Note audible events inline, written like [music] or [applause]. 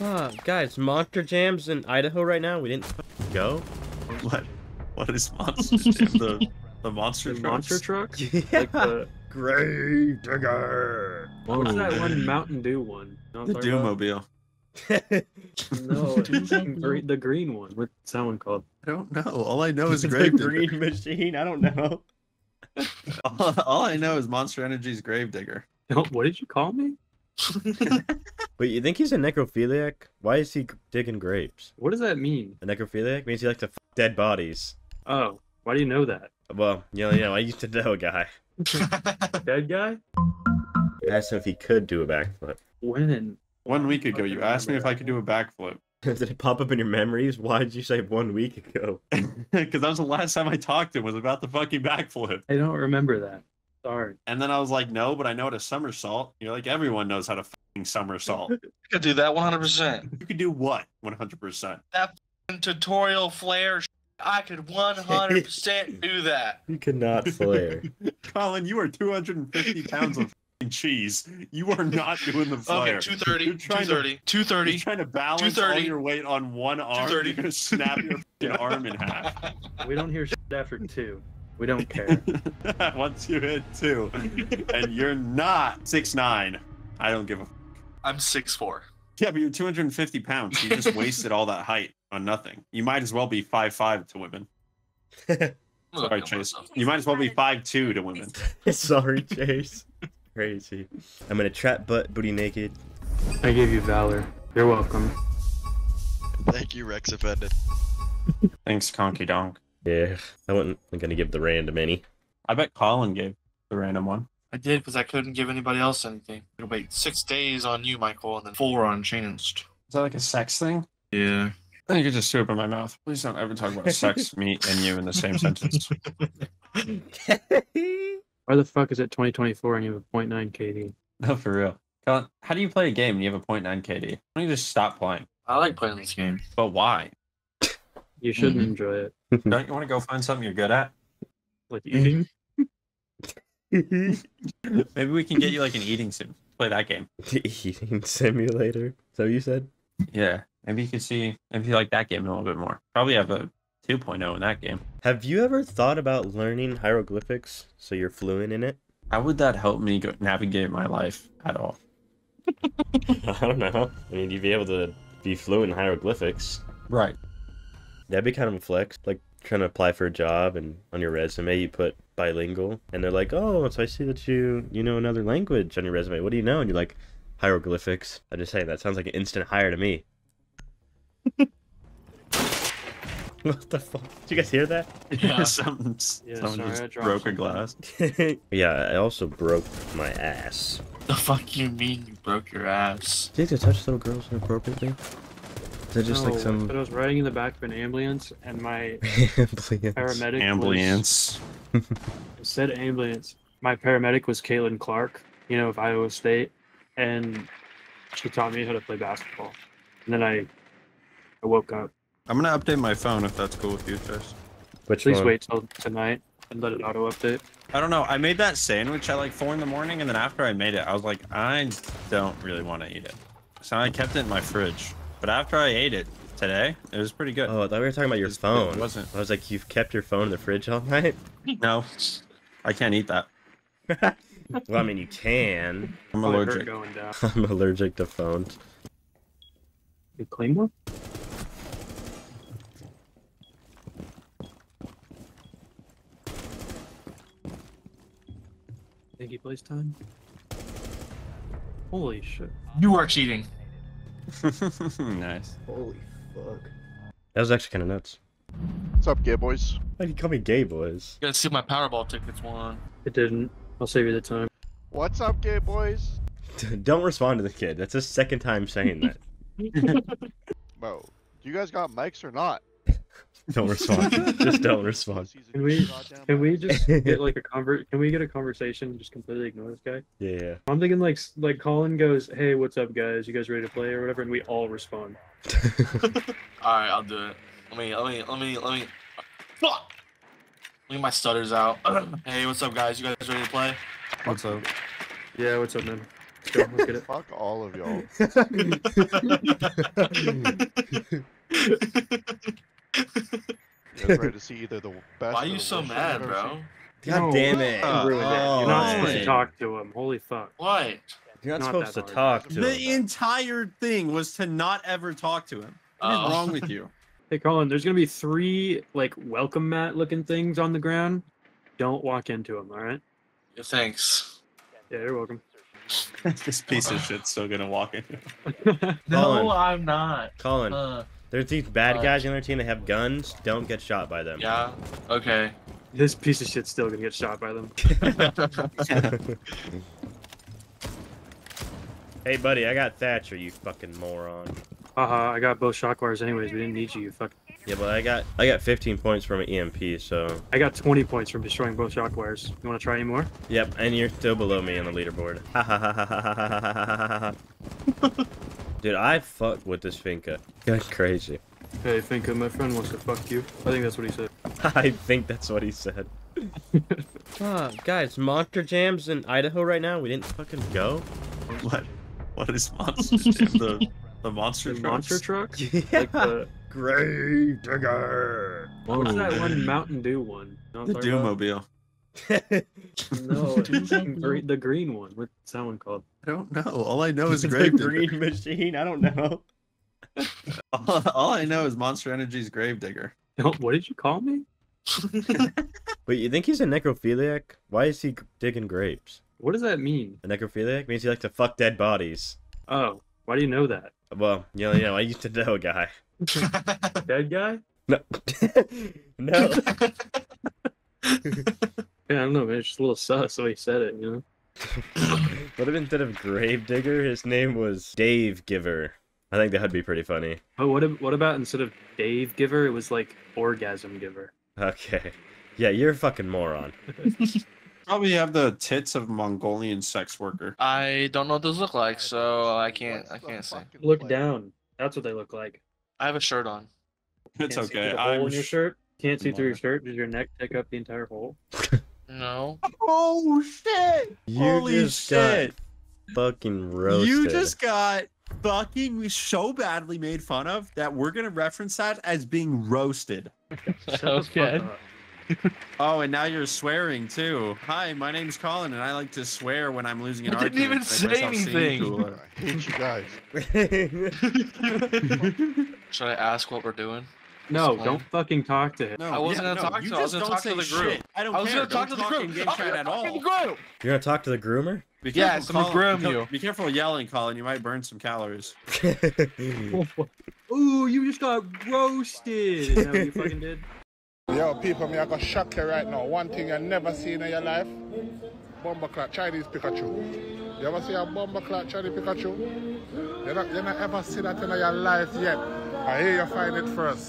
Ah, guys, Monster Jams in Idaho right now. We didn't go. What? What is monster? [laughs] Jam? the the monster The monster truck? Yeah. Like the [laughs] Grave digger. what's that one Mountain Dew one? You know The what I'm talking about? Doommobile. [laughs] No, the green, the green one. What's that one called? I don't know. All I know is the green machine. I don't know. all, all I know is Monster Energy's Gravedigger. Oh, What did you call me? [laughs] But you think he's a necrophiliac? Why is he digging grapes? What does that mean? A necrophiliac means he likes to f- dead bodies. Oh, why do you know that? Well, you know, you know, I used to know a guy. [laughs] Dead guy? I asked him if he could do a backflip. When? One week ago, you asked me if I could do a backflip. [laughs] Did it pop up in your memories? Why did you say one week ago? Because that was the last time I talked to him was about the fucking backflip. I don't remember that. Sorry. And then I was like, no, but I know how to somersault. You're like, everyone knows how to fucking somersault. [laughs] I could do that 100%. you can do what? 100%. And tutorial flare, sh- I could 100% [laughs] do that. You cannot flare. [laughs] Colin, you are 250 pounds of fucking cheese. You are not doing the flare. Okay, 230, You're trying to- 230, 230. You're trying to balance all 230. your weight on one arm. 230. You're gonna snap your fucking arm in half. We don't hear shit after two. We don't [laughs] care. Once you hit two, and you're not six nine, I don't give a. I'm six four. Yeah, but you're 250 pounds. You just wasted all that height on nothing. You might as well be five five to women. [laughs] Sorry, Chase. You might as well be five two to women. [laughs] Sorry, Chase. Crazy. I'm gonna trap butt booty naked. I gave you valor. You're welcome. Thank you, Rex offended. Thanks, Conky Donk. Yeah, I wasn't gonna give the random any. I bet Colin gave the random one. I did because I couldn't give anybody else anything. It'll wait six days on you, Michael, and then four on Chanced. Is that like a sex thing? Yeah. I think you just threw up in my mouth. Please don't ever talk about [laughs] sex, me, and you in the same sentence. [laughs] Why the fuck is it 2024 and you have a 0.9 KD? [laughs] No, for real. Colin, how do you play a game and you have a 0.9 KD? Why don't you just stop playing? I like playing this game. But why? You shouldn't Mhm. enjoy it. Don't you want to go find something you're good at? Like eating. Maybe we can get you like an eating sim. Play that game. [laughs] Eating simulator. So you said? Yeah. Maybe you could see maybe you like that game a little bit more. Probably have a 2.0 in that game. Have you ever thought about learning hieroglyphics so you're fluent in it? How would that help me go navigate my life at all? [laughs] I don't know. I mean, you'd be able to be fluent in hieroglyphics. Right. That'd be kind of a flex. Like trying to apply for a job and on your resume you put bilingual and they're like, Oh, so I see that you you know another language on your resume. What do you know? And you're like, hieroglyphics. I just say that sounds like an instant hire to me. [laughs] what the fuck? Did you guys hear that? Yeah. [laughs] Something, Yeah, someone sorry, just dropped broke a glass. [laughs] yeah, I also broke my ass. The fuck you mean you broke your ass? Did you to touch little girls inappropriately? Is it just like some But I was riding in the back of an ambulance and my [laughs] ambulance? paramedic was, Ambulance. [laughs] it said ambulance. My paramedic was Caitlin Clark, you know, of Iowa State, and she taught me how to play basketball. And then I, I woke up. I'm gonna update my phone if that's cool with you, Chase. Which Please one? wait till tonight and let it auto update. I don't know. I made that sandwich at like four in the morning, and then after I made it, I was like, I don't really want to eat it. So I kept it in my fridge. But after I ate it today, it was pretty good. Oh, I thought we were talking about your It- it wasn't. I was like, you've kept your phone in the fridge all night? [laughs] No, I can't eat that. [laughs] well, I mean, you can. I'm allergic. going down. [laughs] I'm allergic to phones. You claim one? Think he plays time? Holy shit. You are cheating. Nice. Holy fuck. That was actually kind of nuts. What's up, gay boys? Why you call me gay boys? You gotta see my Powerball tickets won. It didn't. I'll save you the time. What's up, gay boys? [laughs] Don't respond to the kid. That's his second time saying that. [laughs] Bro, you guys got mics or not? Don't respond. Just don't respond. Can we- Can we just get like a convert? Can we get a conversation? and Just completely ignore this guy. Yeah, yeah. I'm thinking like like Colin goes, "Hey, what's up, guys? You guys ready to play or whatever?" And we all respond. [laughs] Alright, I'll do it. Let me, let me, let me, let me. Fuck! Look at my stutters out. [clears throat] hey, what's up, guys? You guys ready to play? What's up? Yeah, what's up, man? [laughs] Go look at it. Fuck all of y'all. [laughs] [laughs] You guys ready to see either the best Why are you so mad, bro? God No, damn it! uh, Ruined it. You're not supposed to talk to him. Holy fuck. What? You're not, Not supposed to that talk to The him. The entire thing was to not ever talk to him. What is Oh. wrong [laughs] with you? Hey, Colin, there's gonna be three like welcome mat looking things on the ground. Don't walk into them. All right? Yeah, Thanks. Yeah, you're welcome. [laughs] this piece of shit's still gonna walk in. Colin. No, I'm not. Colin, Uh, there's these bad uh, guys in their team that have guns. Don't get shot by them. yeah. Okay. this piece of shit's still gonna get shot by them. hey, buddy, I got Thatcher. You fucking moron. Haha, I got both shock wires anyways. We didn't need you. You fuck. Yeah, but I got I got 15 points from an EMP. So I got 20 points from destroying both shock wires. You want to try any more? yep, and you're still below me on the leaderboard. Ha Ha ha ha ha ha ha ha ha ha. Dude, I fuck with this Finka. That's crazy. Hey, Finka, my friend wants to fuck you. I think that's what he said. [laughs] I think that's what he said. [laughs] Ah, guys, Monster Jams in Idaho right now. We didn't fucking go. What? What is monster? [laughs] Jam? the the monster The trucks? monster truck? Yeah. Like the Grave digger. what's that one Mountain Dew one? You know The what I'm talking about? Doommobile. No, [laughs] the green, the green one. What's that one called? I don't know. All I know [laughs] is the Grave green [laughs] machine. I don't know. All, all I know is Monster Energy's Gravedigger. No, what did you call me? But you think he's a necrophiliac? Why is he digging graves? What does that mean? A necrophiliac means he likes to fuck dead bodies. Oh, why do you know that? Well, you know, you know I used to know a guy. Dead guy? No. no. Yeah, I don't know, man. It's just a little sus the way he said it, you know? [laughs] what if instead of Gravedigger, his name was Dave Giver? I think that would be pretty funny. Oh, what, ab- what about instead of Dave Giver, it was like Orgasm Giver? Okay. Yeah, you're a fucking moron. [laughs] Probably have the tits of a Mongolian sex worker. I don't know what those look like, so I can't. I can't say. Look down. That's what they look like. I have a shirt on. It's Can't see okay. through the hole I'm in your shirt. Can't see through your shirt. Does your neck take up the entire hole? [laughs] No. Oh shit! You Holy just shit! got fucking roasted. You just got fucking so badly made fun of that we're gonna reference that as being roasted. [laughs] Shut the Okay. Oh, and now you're swearing too. Hi, my name's Colin, and I like to swear when I'm losing an I didn't argument. even say anything. I hate you guys. [laughs] [laughs] Should I ask what we're doing? No, Explain. don't fucking talk to him. No, I wasn't yeah, gonna no, talk you to- I was just gonna don't talk to say the group. shit. I don't I was care. gonna talk to Don't the in group. game chat at all. to the group. You're gonna talk to the groomer? Be Yes, careful, I'm gonna Colin. groom Be- you. Be careful yelling, Colin. You might burn some calories. [laughs] [laughs] Ooh, you just got roasted. Is that what you fucking did? [laughs] Yo, people, me I got shock you right now. One thing you never seen in your life, bomber clock Chinese Pikachu. You ever see a bomber clock Chinese Pikachu? You not, you not ever see that in your life yet. I hear you find it first.